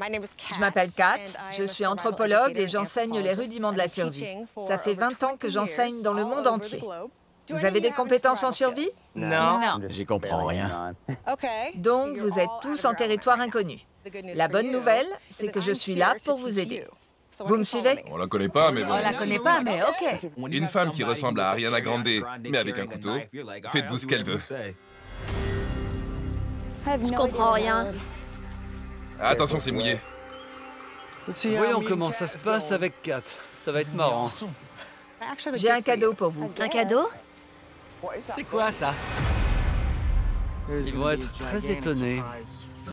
Je m'appelle Kat, je suis anthropologue et j'enseigne les rudiments de la survie. Ça fait 20 ans que j'enseigne dans le monde entier. Vous avez des compétences en survie? Non. J'y comprends rien. Donc, vous êtes tous en territoire inconnu. La bonne nouvelle, c'est que je suis là pour vous aider. Vous me suivez? On la connaît pas, mais bon. On la connaît pas, mais ok. Une femme qui ressemble à Ariana Grande, mais avec un couteau, faites-vous ce qu'elle veut. Je comprends rien. Attention, c'est mouillé. Voyons comment ça se passe avec Kat. Ça va être marrant. J'ai un cadeau pour vous. Un cadeau C'est quoi ça Ils vont être très étonnés.